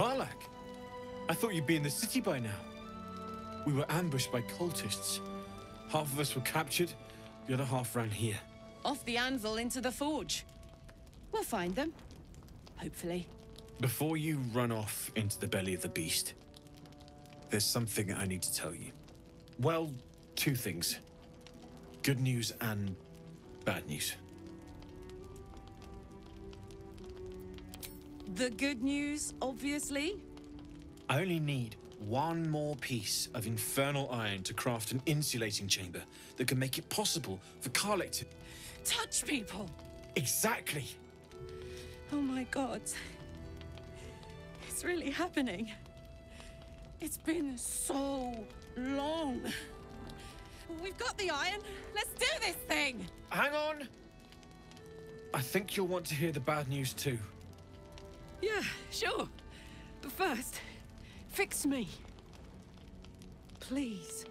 Karlach! I thought you'd be in the city by now. We were ambushed by cultists. Half of us were captured, the other half ran here. Off the anvil into the forge. We'll find them. Hopefully. Before you run off into the belly of the beast, there's something I need to tell you. Well, two things. Good news and bad news. The good news, obviously. I only need one more piece of infernal iron to craft an insulating chamber that can make it possible for Karlach to... Touch people! Exactly! Oh my god. It's really happening. It's been so long. We've got the iron. Let's do this thing! Hang on! I think you'll want to hear the bad news too. Yeah, sure. But first, fix me. Please.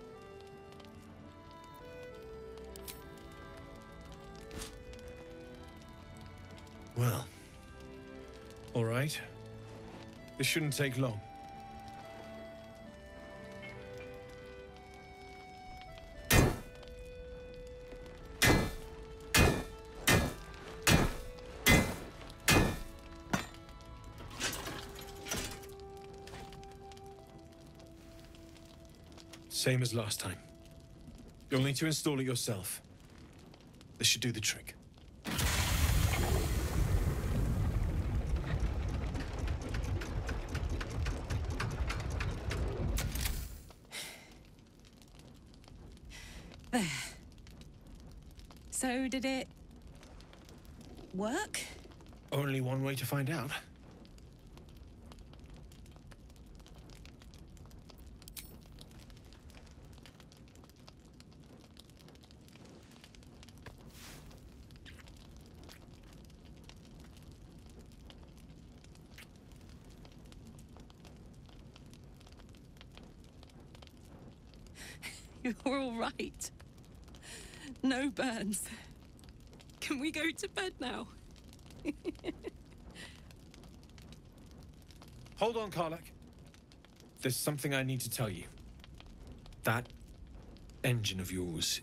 Well, all right. This shouldn't take long. Same as last time. You'll need to install it yourself. This should do the trick. There. So, did it work? Only one way to find out. You're all right. No burns. Can we go to bed now? Hold on, Karlach. There's something I need to tell you. That engine of yours.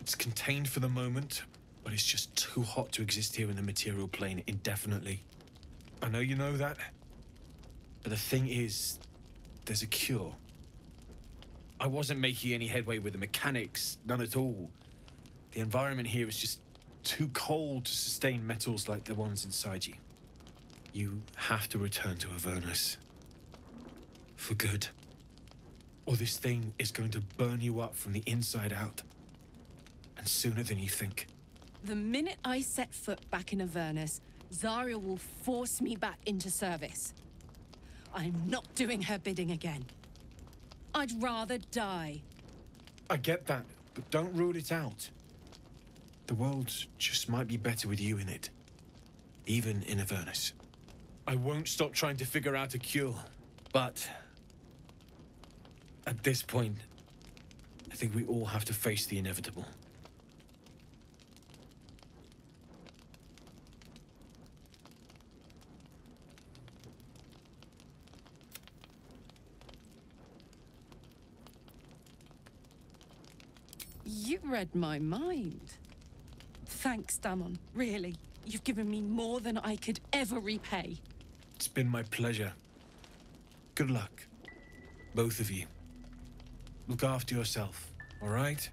It's contained for the moment, but it's just too hot to exist here in the material plane indefinitely. I know you know that, but the thing is, there's a cure. I wasn't making any headway with the mechanics, none at all. The environment here is just too cold to sustain metals like the ones inside you. You have to return to Avernus. For good. Or this thing is going to burn you up from the inside out. And sooner than you think. The minute I set foot back in Avernus, Zariel will force me back into service. I'm not doing her bidding again. I'd rather die. I get that, but don't rule it out. The world just might be better with you in it. Even in Avernus. I won't stop trying to figure out a cure, but... At this point, I think we all have to face the inevitable. You read my mind. Thanks, Dammon. Really. You've given me more than I could ever repay. It's been my pleasure. Good luck. Both of you. Look after yourself, all right?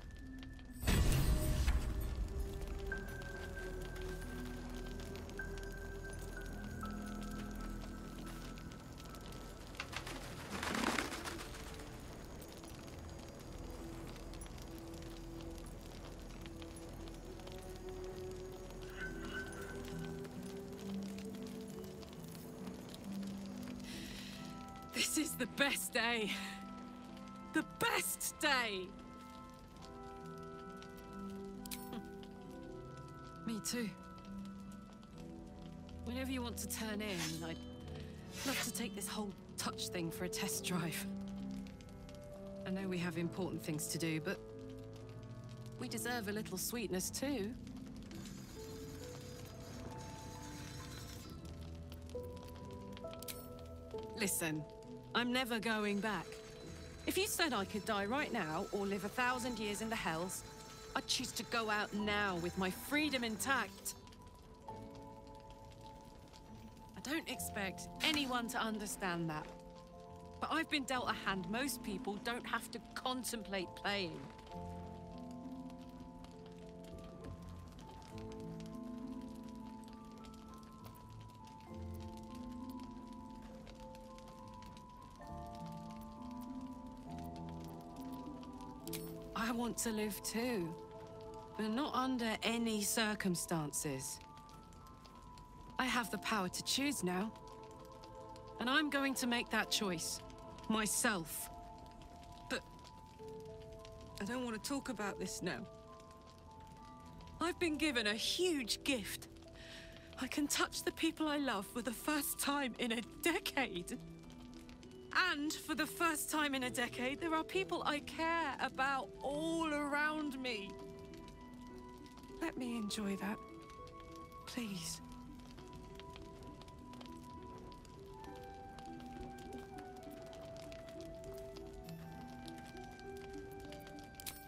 This whole touch thing for a test drive. I know we have important things to do, but we deserve a little sweetness too. Listen, I'm never going back. If you said I could die right now or live a thousand years in the hells, I'd choose to go out now with my freedom intact. Don't expect anyone to understand that. But I've been dealt a hand most people don't have to contemplate playing. I want to live too, but not under any circumstances. I have the power to choose now. And I'm going to make that choice. Myself. But... I don't want to talk about this now. I've been given a huge gift. I can touch the people I love for the first time in a decade. And for the first time in a decade, there are people I care about all around me. Let me enjoy that. Please.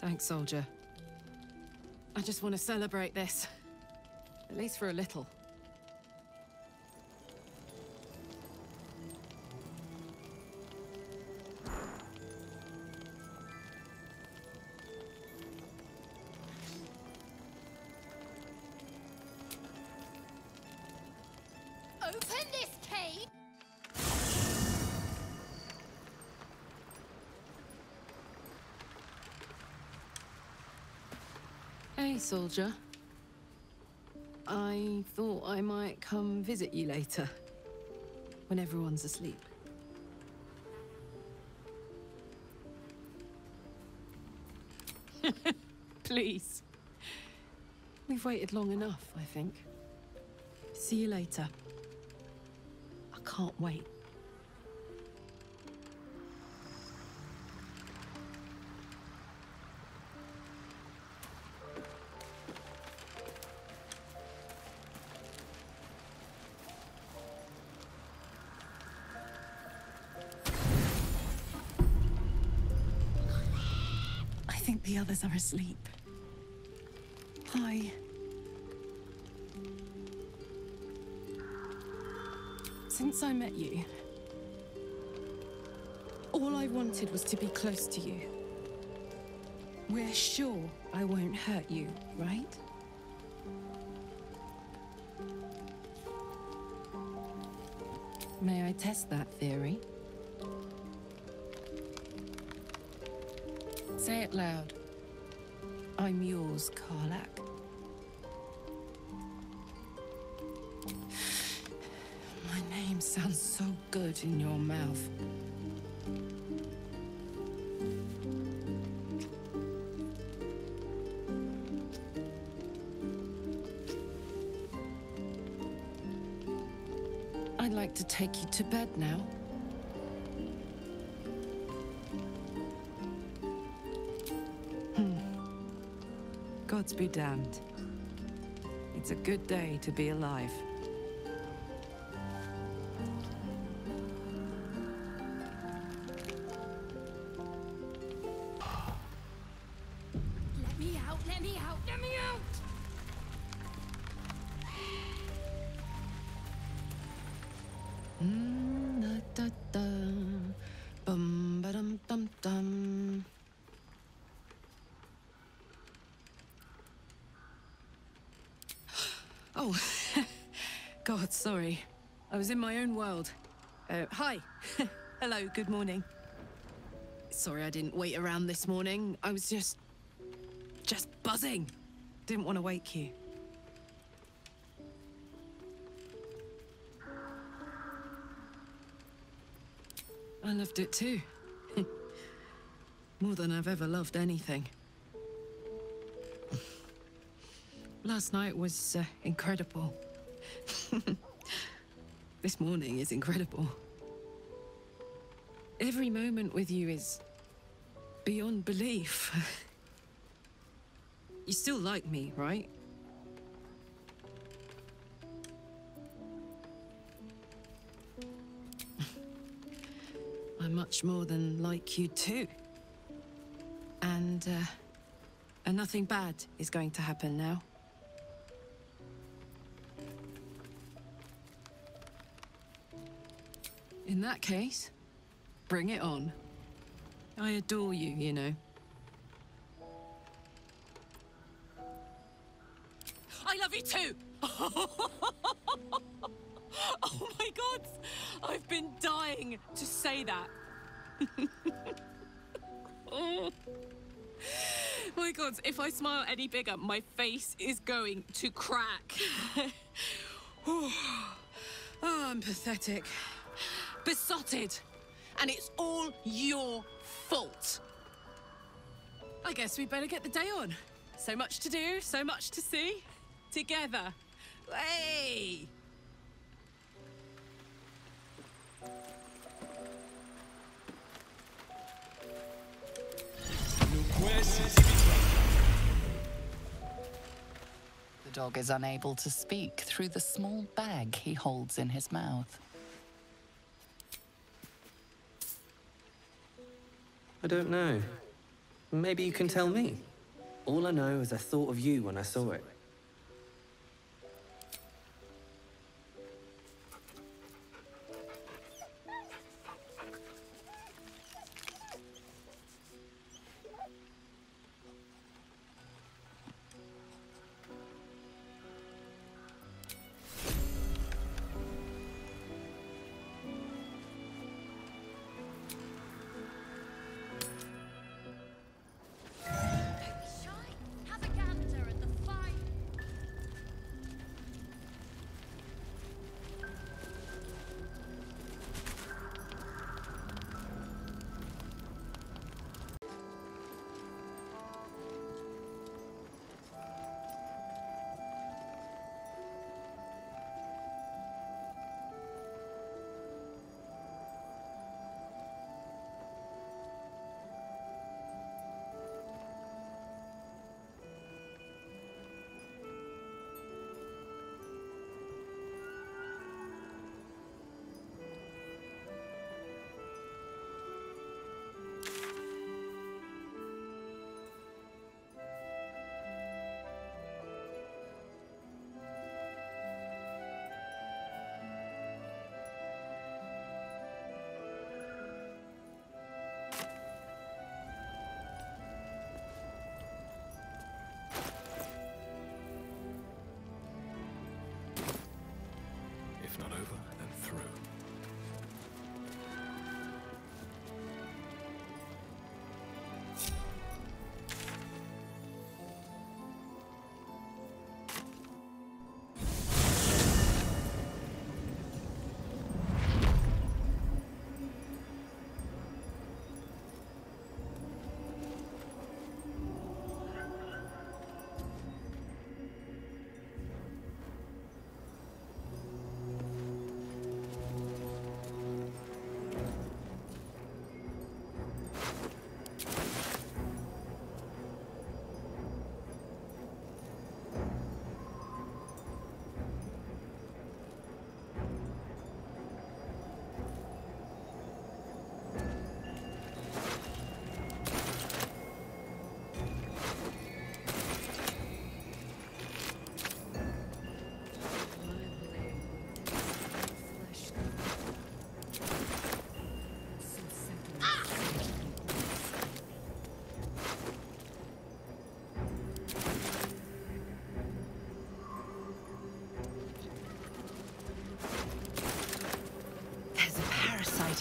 Thanks, soldier. I just want to celebrate this. At least for a little. Soldier. I thought I might come visit you later. When everyone's asleep. Please. We've waited long enough, I think. See you later. I can't wait. The others are asleep. Hi. Since I met you, all I wanted was to be close to you. We're sure I won't hurt you, right? May I test that theory? Say it loud. I'm yours, Karlach. My name sounds so good in your mouth. I'd like to take you to bed now. Gods be damned. It's a good day to be alive. In my own world. Uh, hi. Hello, good morning. Sorry I didn't wait around this morning. I was just. just buzzing. Didn't want to wake you. I loved it too. More than I've ever loved anything. Last night was uh, incredible. This morning is incredible. Every moment with you is beyond belief. you still like me, right? I'm much more than like you too. And, uh, and nothing bad is going to happen now. In that case, bring it on. I adore you, you know. I love you too! oh my god! I've been dying to say that. oh. My god, if I smile any bigger, my face is going to crack. oh, I'm pathetic. Besotted. And it's all your fault. I guess we better get the day on. So much to do, so much to see. Together. Hey! The dog is unable to speak through the small bag he holds in his mouth. I don't know. Maybe you can tell me. All I know is I thought of you when I saw it.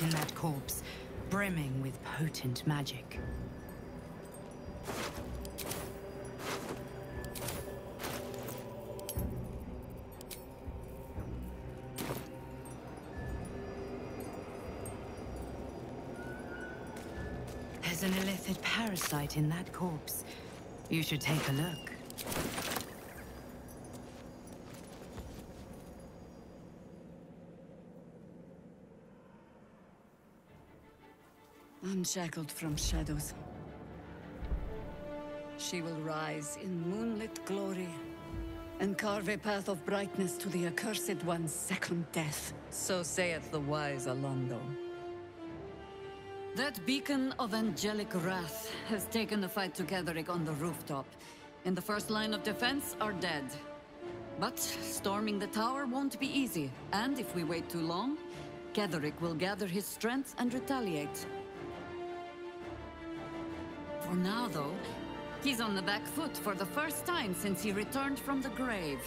In that corpse, brimming with potent magic. There's an illithid parasite in that corpse. You should take a look. Unshackled from shadows. She will rise in moonlit glory and carve a path of brightness to the accursed one's second death. So saith the wise Alondo. That beacon of angelic wrath has taken the fight to Ketheric on the rooftop. In the first line of defense are dead. But storming the tower won't be easy, and if we wait too long, Ketheric will gather his strength and retaliate. For now, though, he's on the back foot for the first time since he returned from the grave.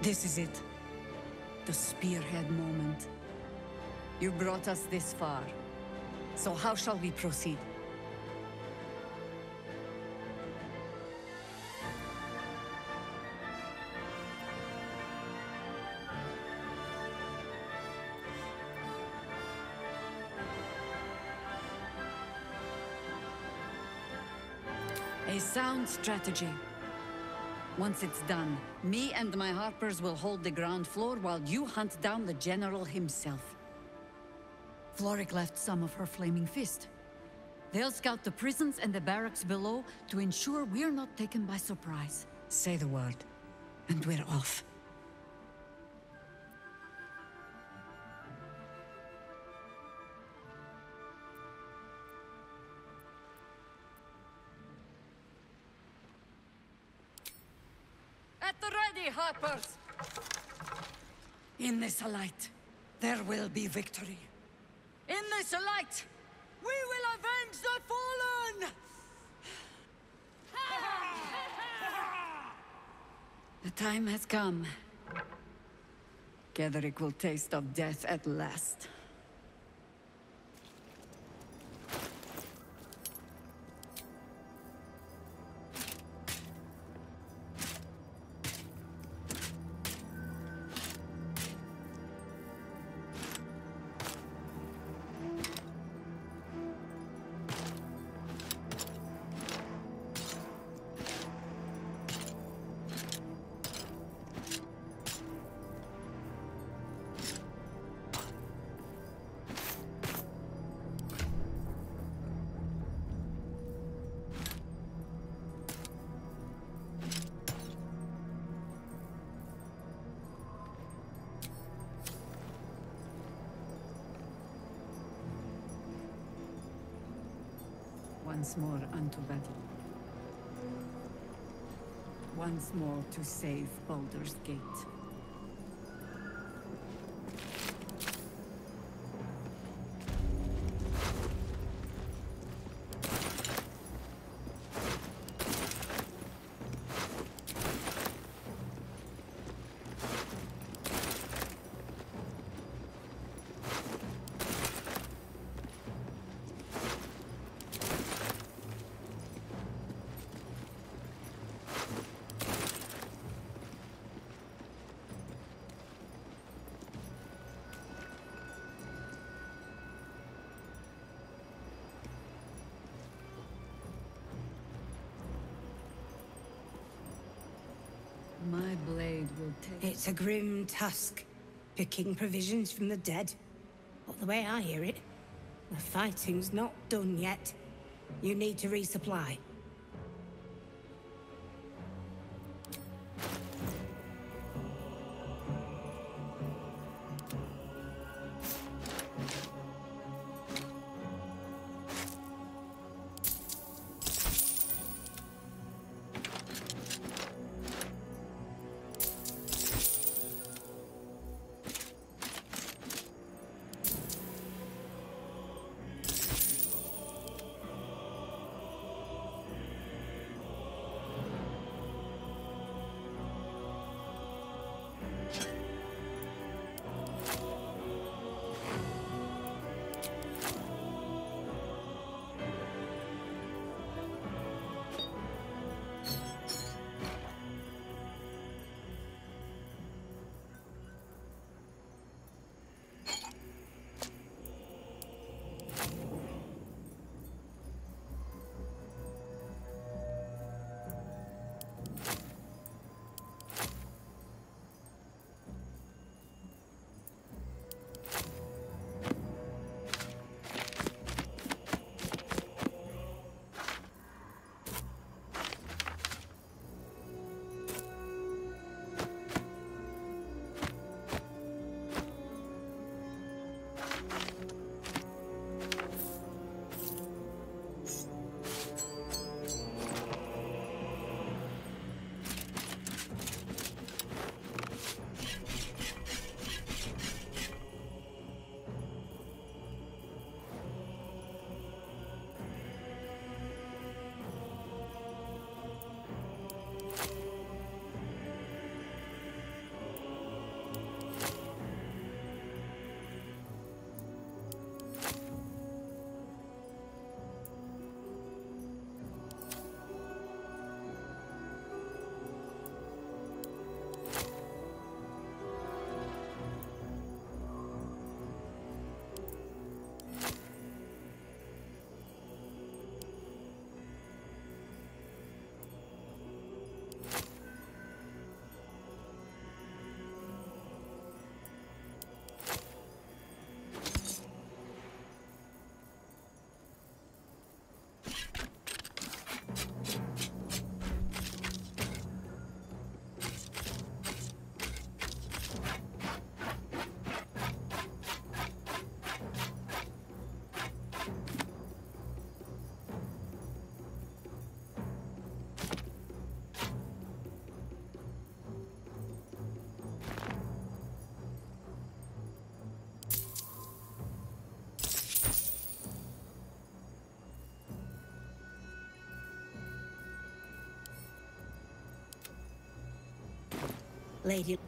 This is it. The spearhead moment. You brought us this far. So how shall we proceed? Sound strategy. Once it's done, me and my Harpers will hold the ground floor while you hunt down the General himself. Florrick left some of her Flaming Fist. They'll scout the prisons and the barracks below to ensure we're not taken by surprise. Say the word, and we're off. In this light, there will be victory. In this light, we will avenge the fallen! The time has come. Ketheric will taste of death at last. Once more unto battle. Once more to save Baldur's Gate. It's a grim task, picking provisions from the dead. But the way I hear it, the fighting's not done yet. You need to resupply. Lady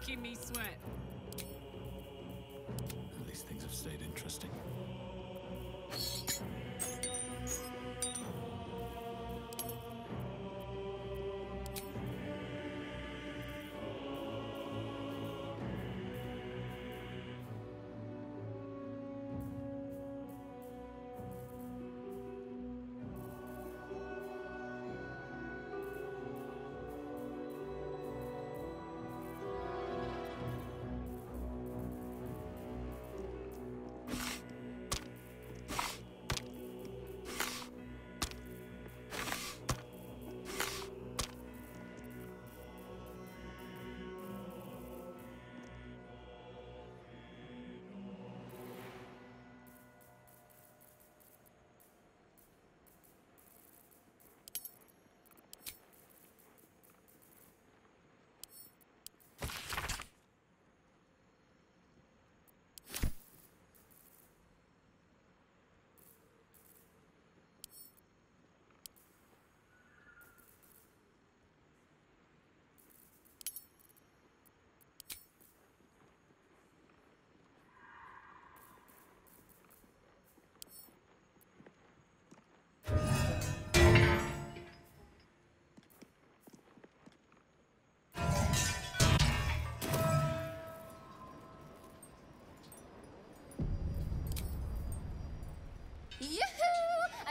Making me sweat.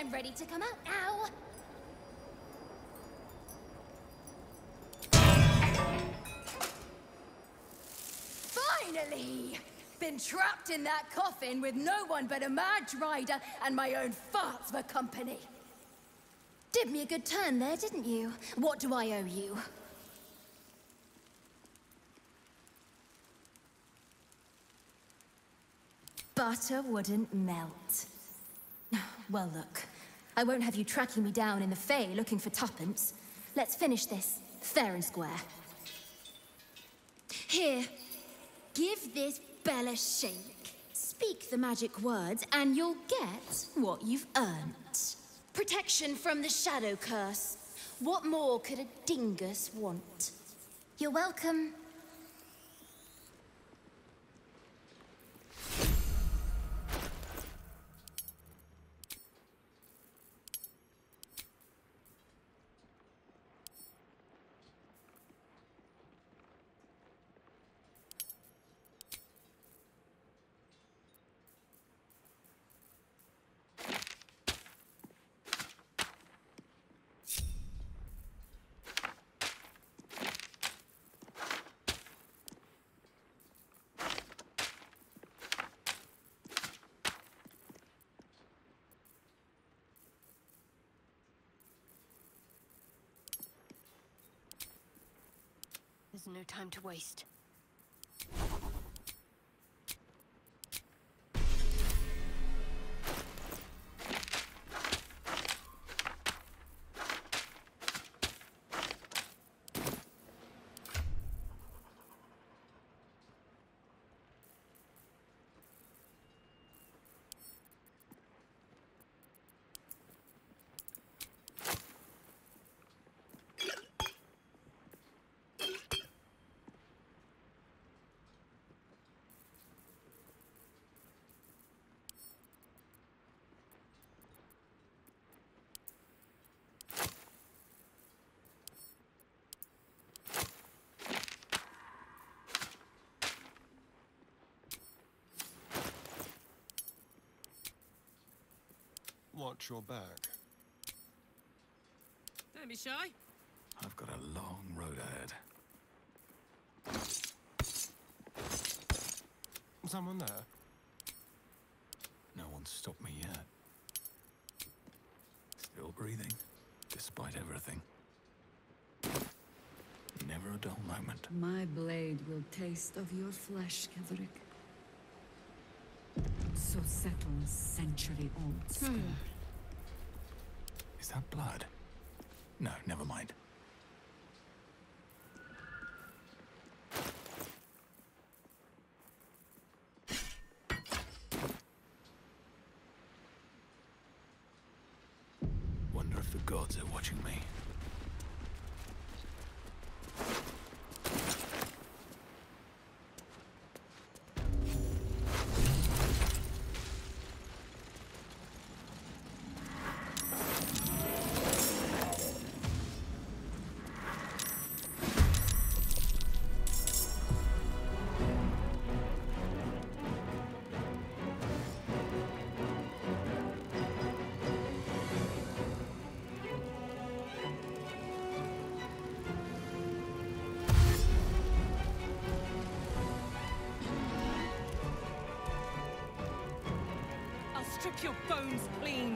I'm ready to come out now. Finally! Been trapped in that coffin with no one but a mad rider and my own farts for company. Did me a good turn there, didn't you? What do I owe you? Butter wouldn't melt. Well, look. I won't have you tracking me down in the Fae looking for tuppence. Let's finish this, fair and square. Here, give this bell a shake. Speak the magic words, and you'll get what you've earned. Protection from the shadow curse. What more could a dingus want? You're welcome. No time to waste. Watch your back. Don't be shy. I've got a long road ahead. Someone there? No one's stopped me yet. Still breathing, despite everything. Never a dull moment. My blade will taste of your flesh, Ketheric. So settles century-old hmm. score. Is that blood? No, never mind. Your bones clean.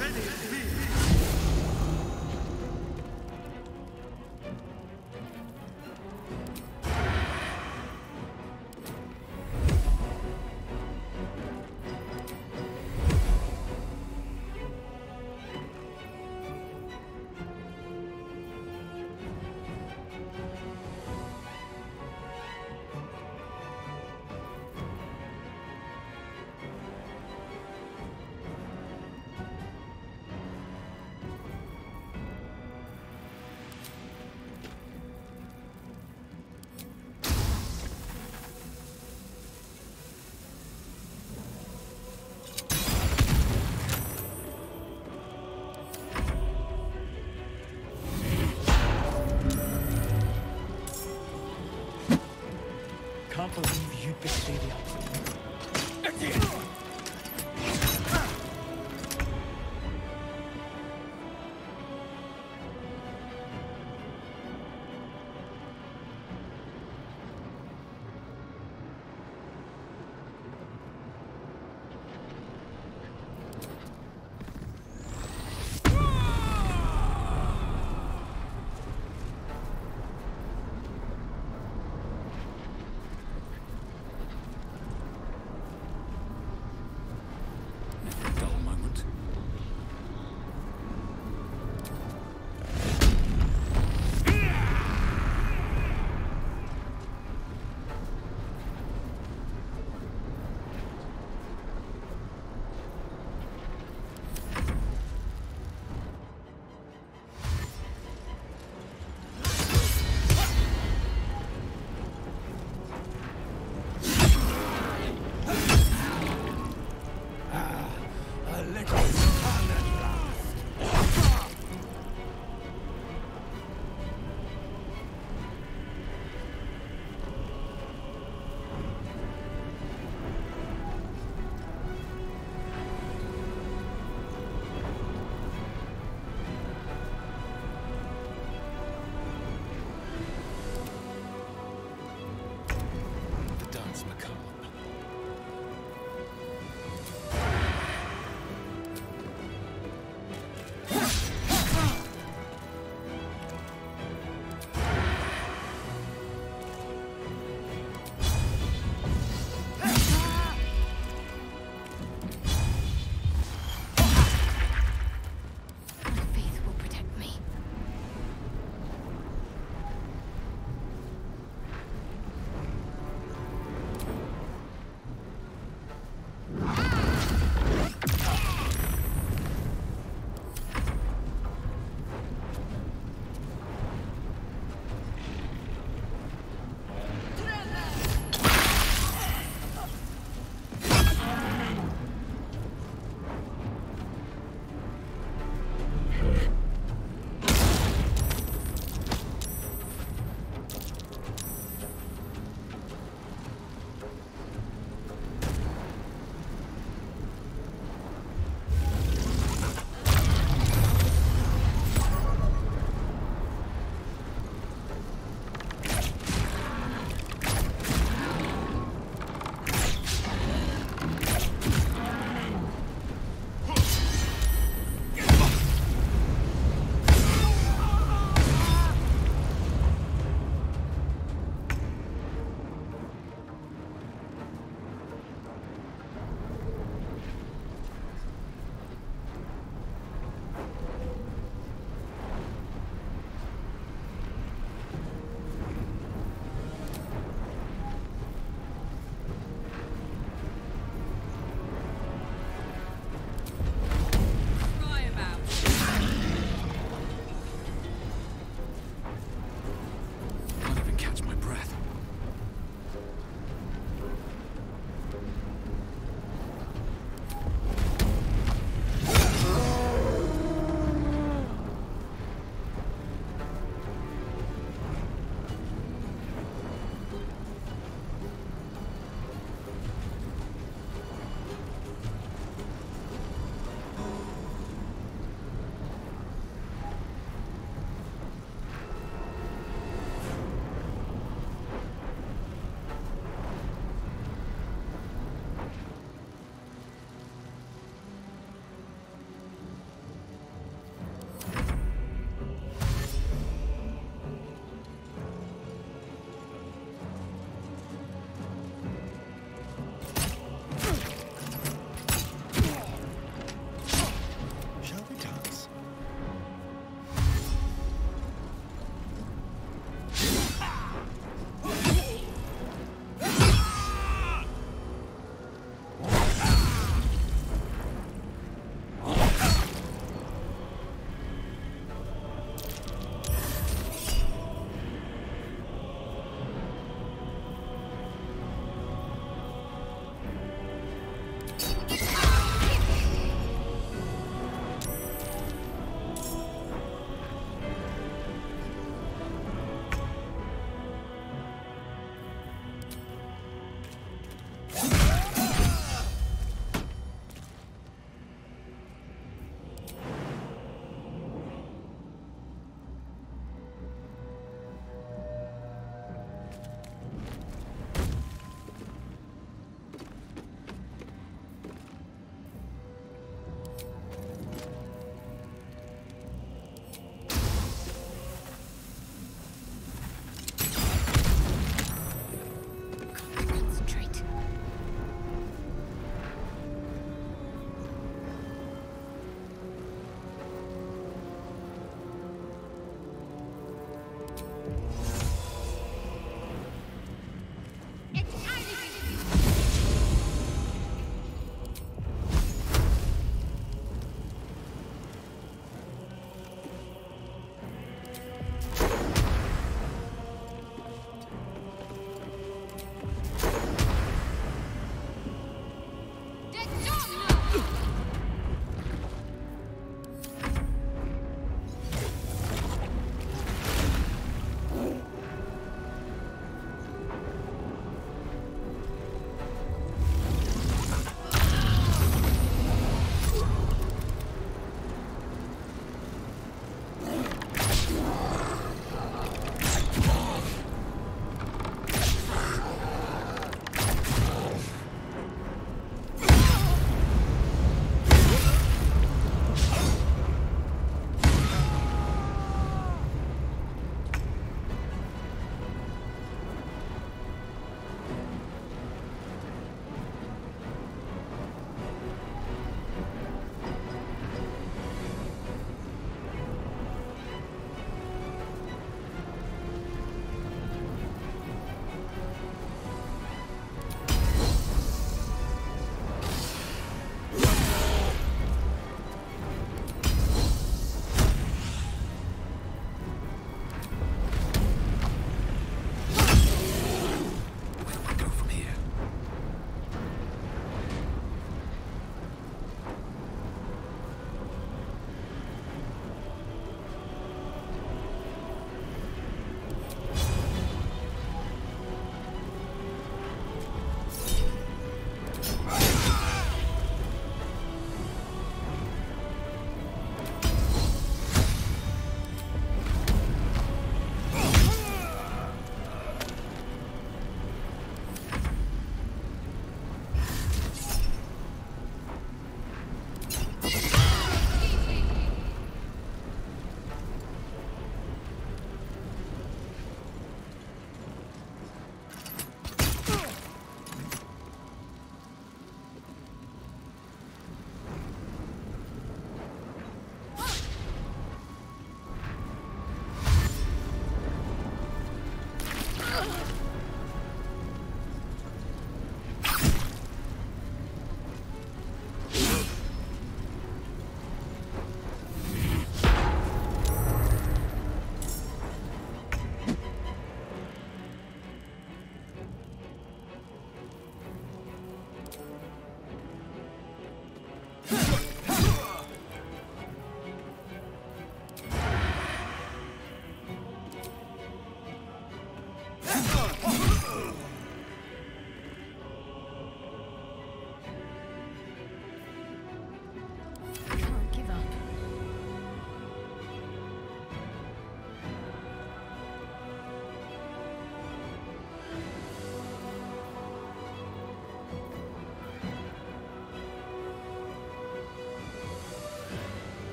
Finish can't believe you'd betray the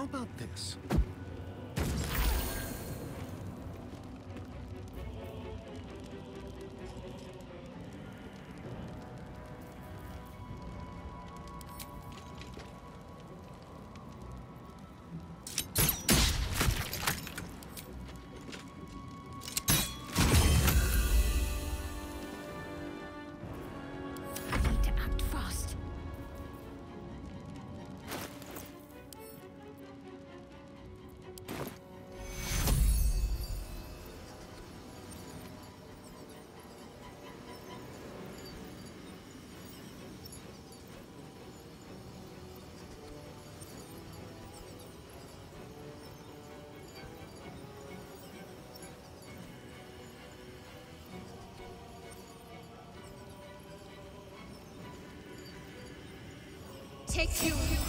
How about this? Take you.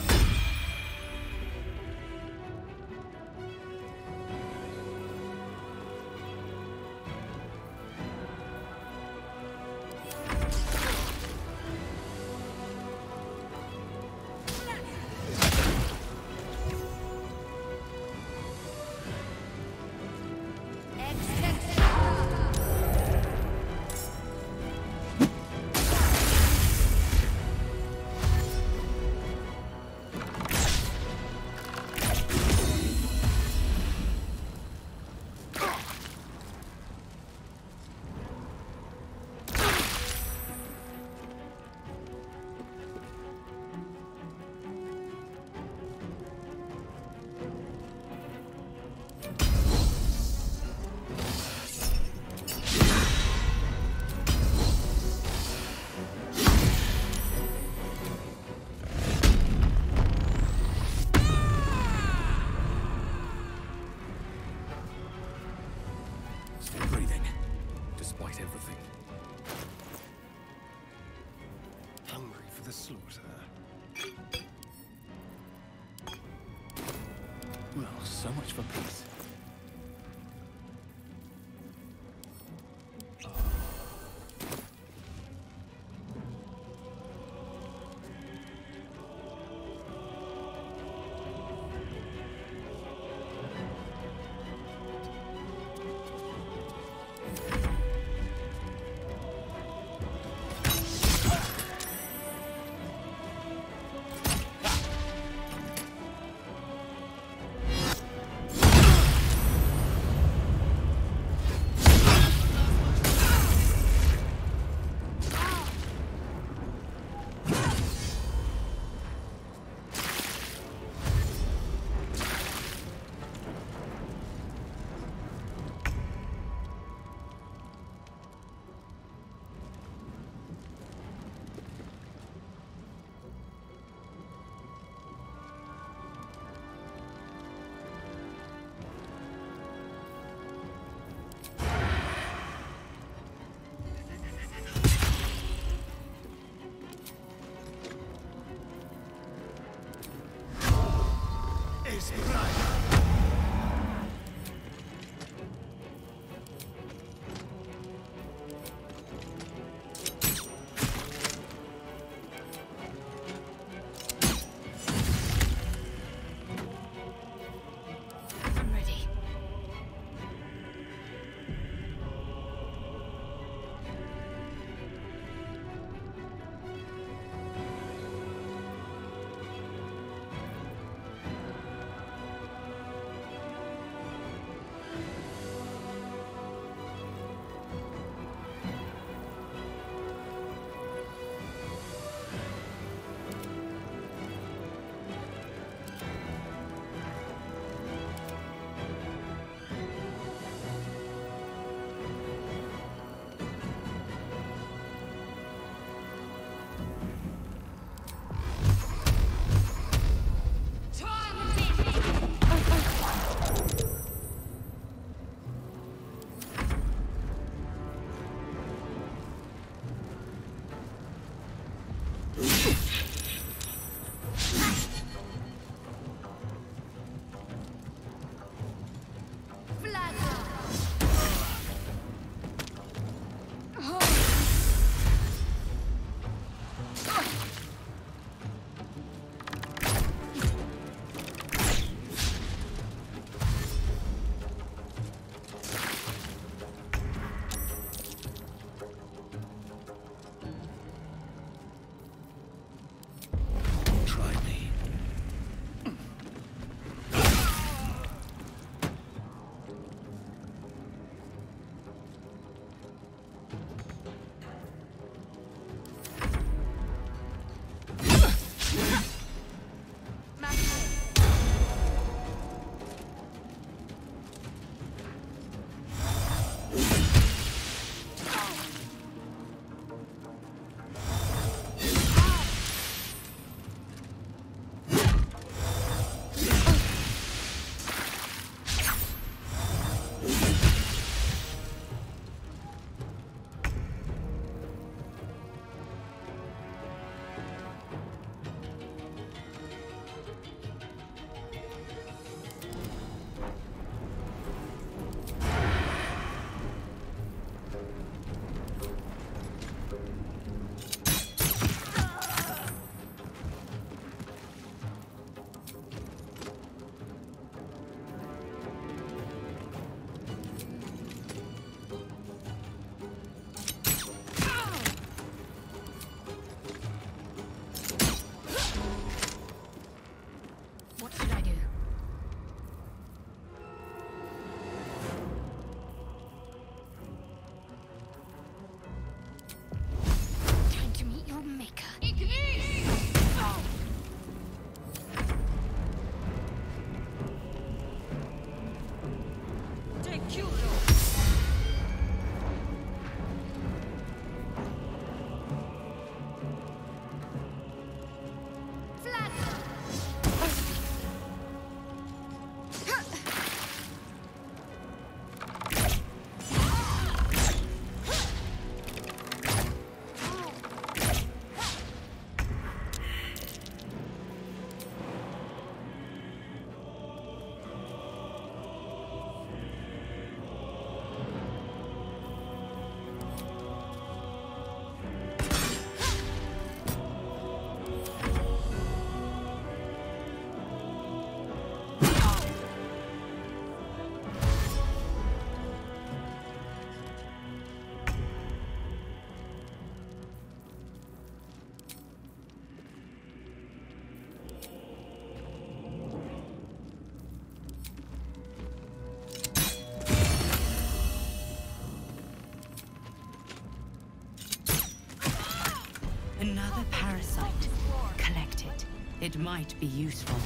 It. Might be useful.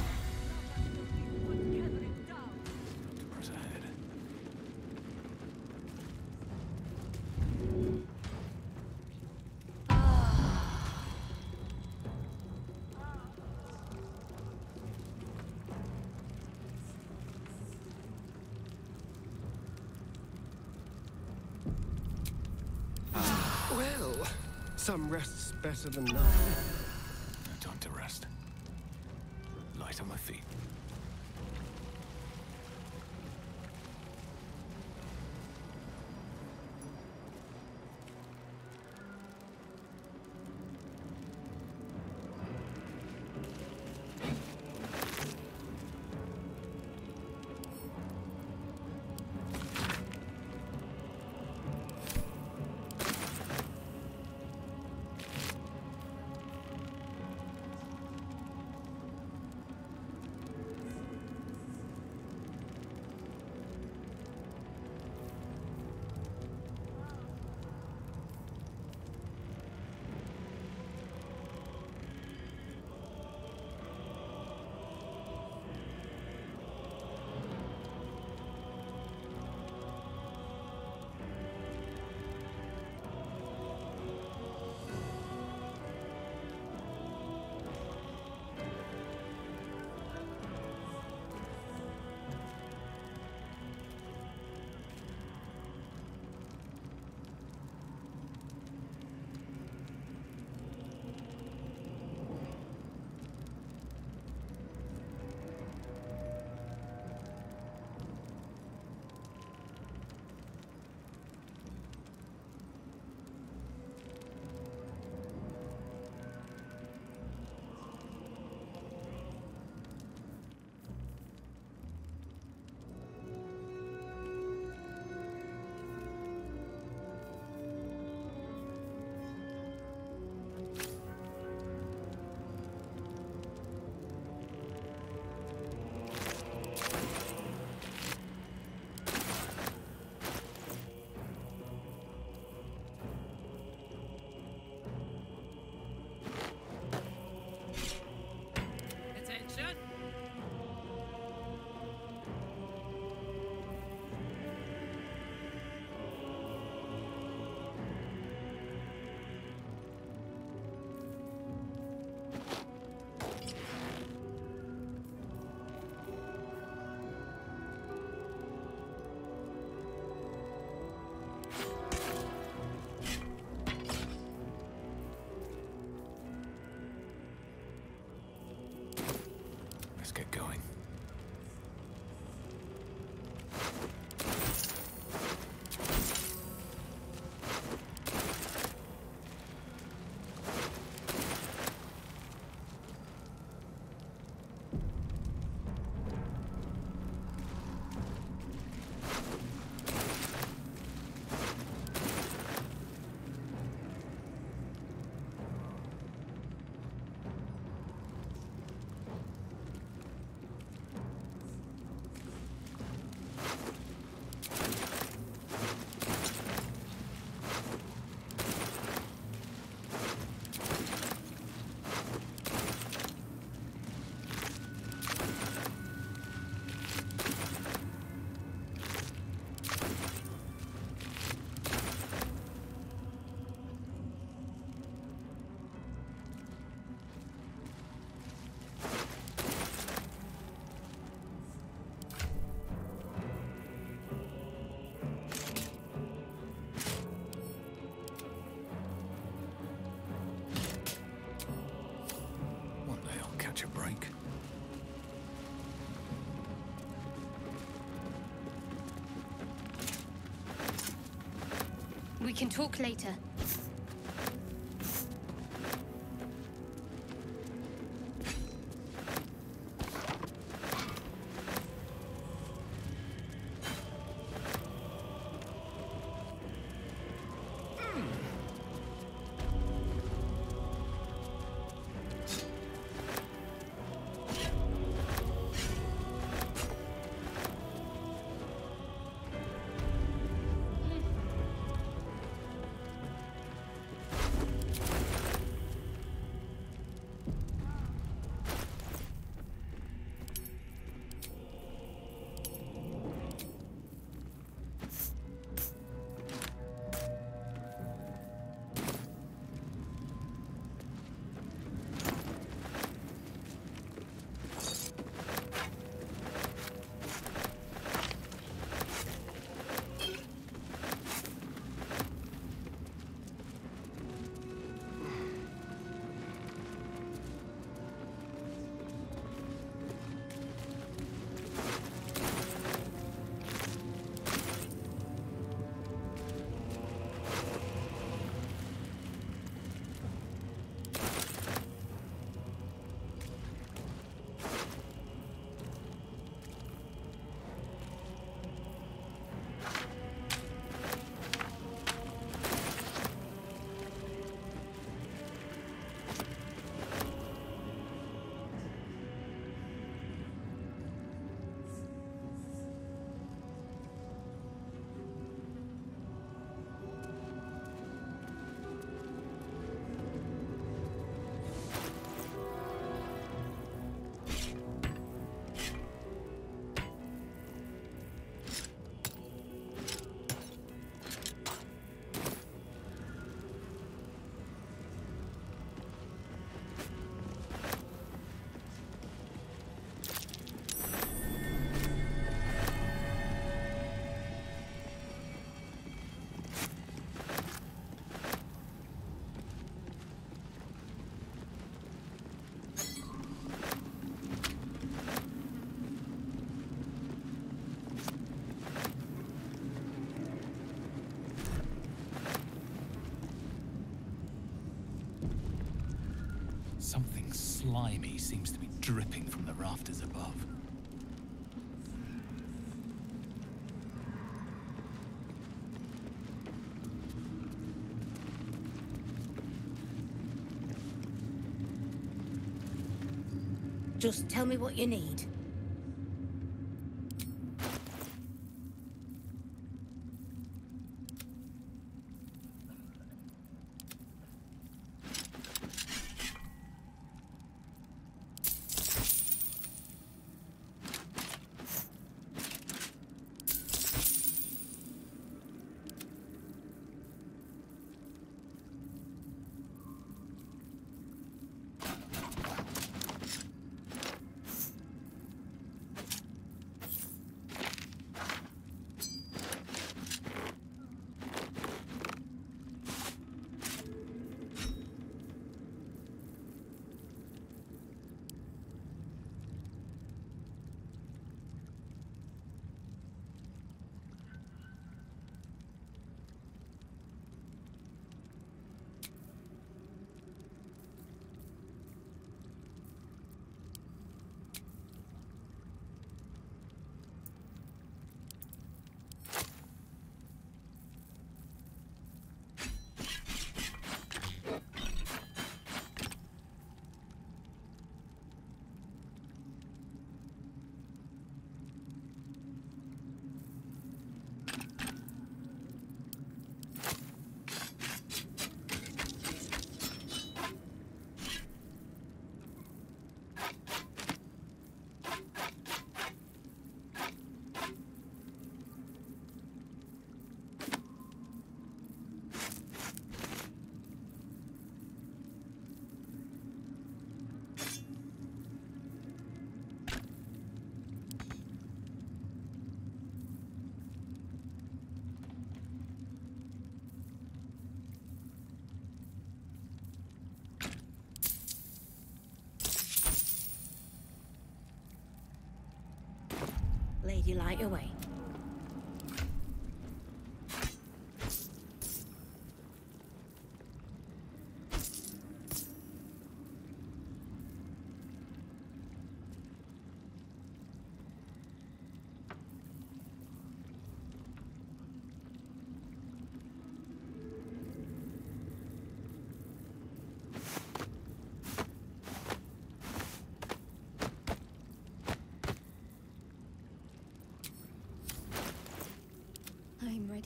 Well, some rest's better than nothing. Get going. Can talk later. Slimy seems to be dripping from the rafters above. Just tell me what you need. Lady light away.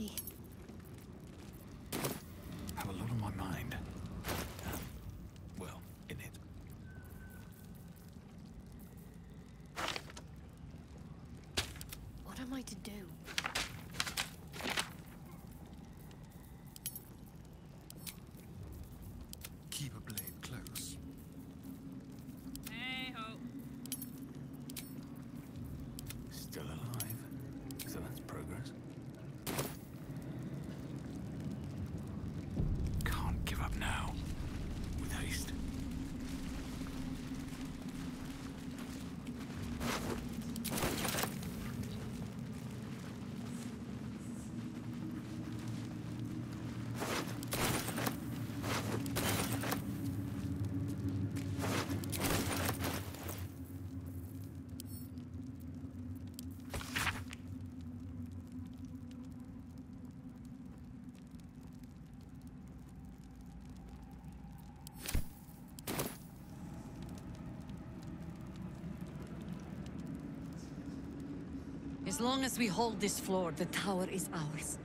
I'm. Have a lot on my mind. Um, well, in it. What am I to do? Keep a blade close. Hey ho. Still alive. So that's progress. Can't give up now. With haste. As long as we hold this floor, the tower is ours.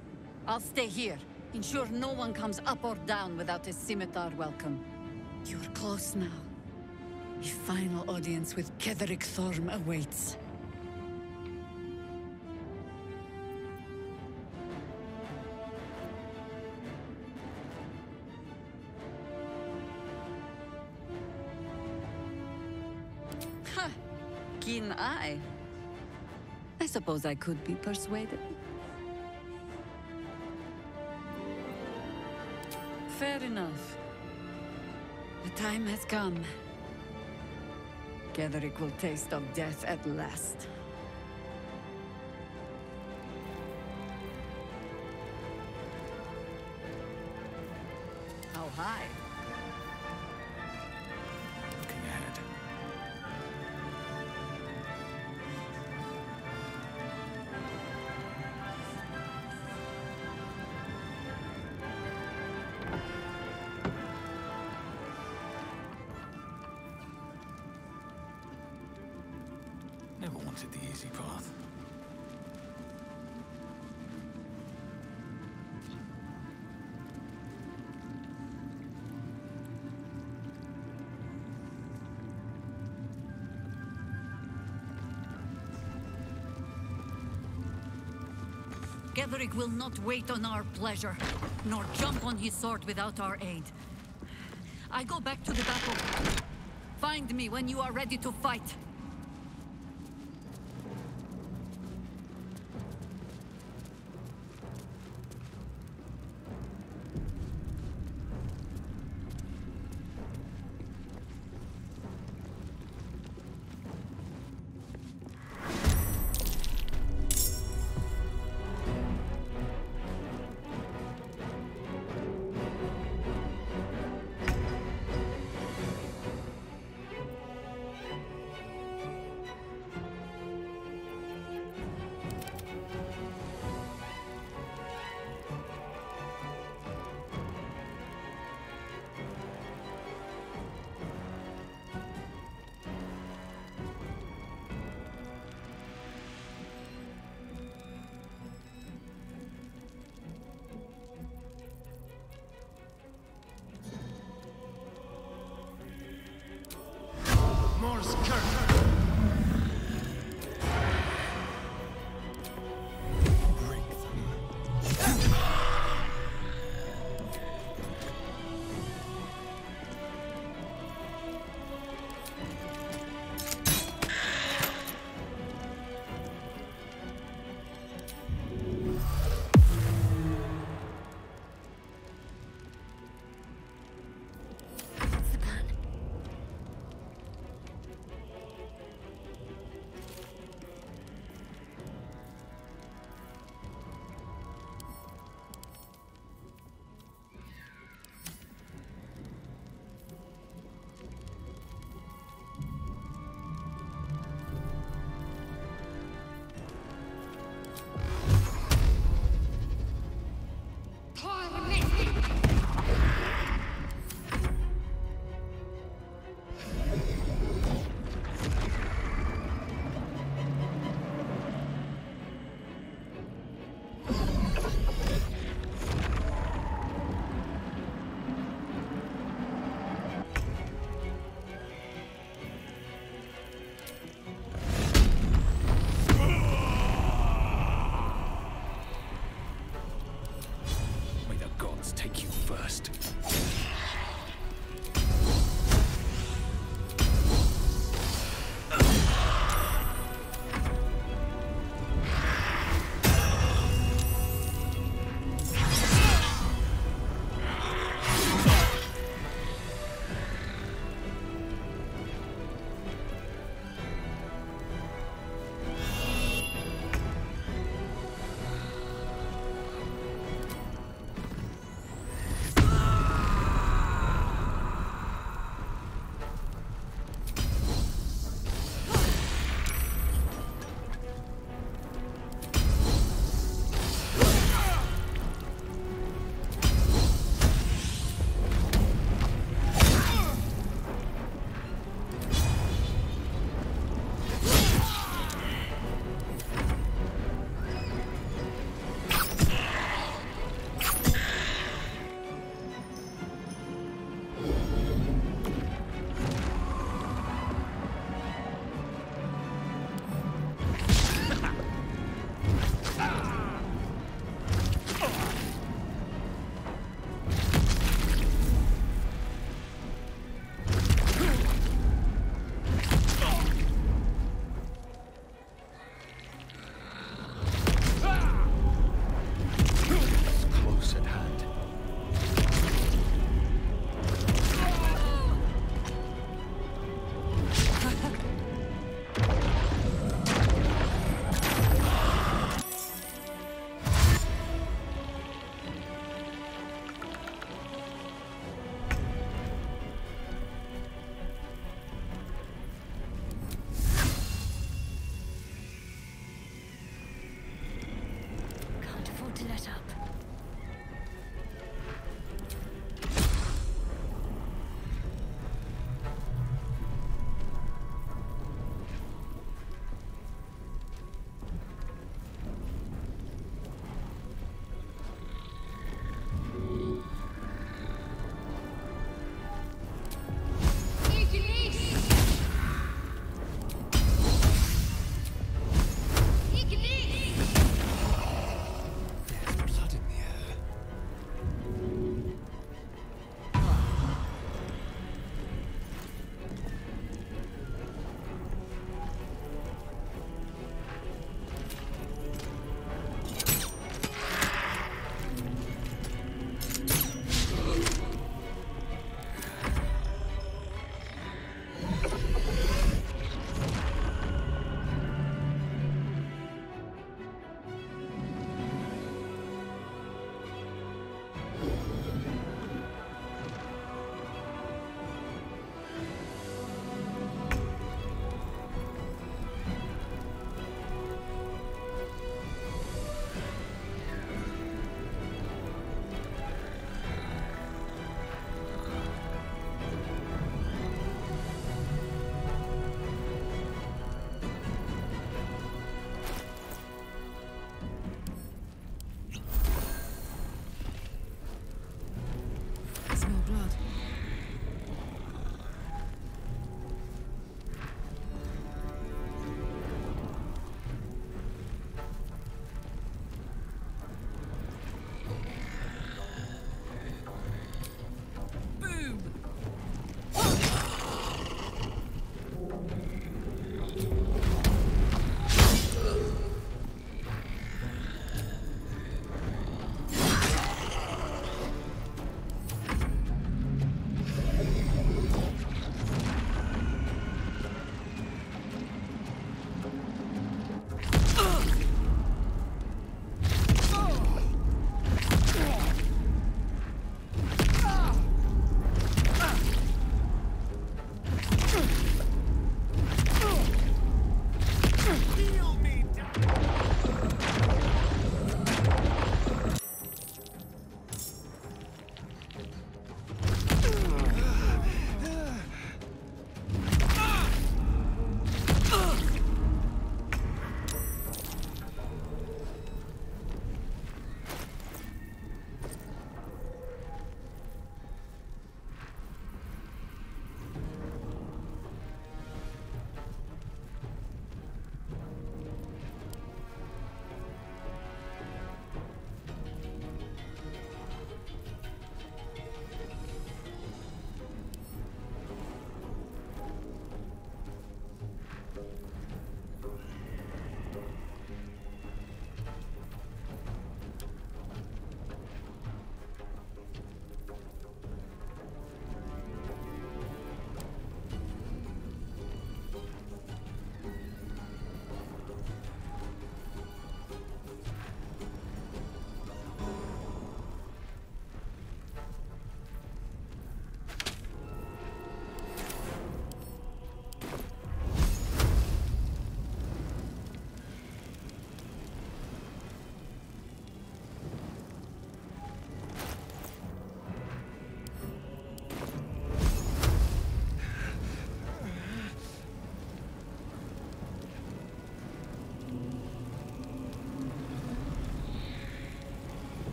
I'll stay here. Ensure no one comes up or down without a scimitar welcome. You're close now. A final audience with Ketheric Thorm awaits. Suppose I could be persuaded. Fair enough. The time has come. Ketheric will taste of death at last. Will not wait on our pleasure, nor jump on his sword without our aid. I go back to the battle. Find me when you are ready to fight.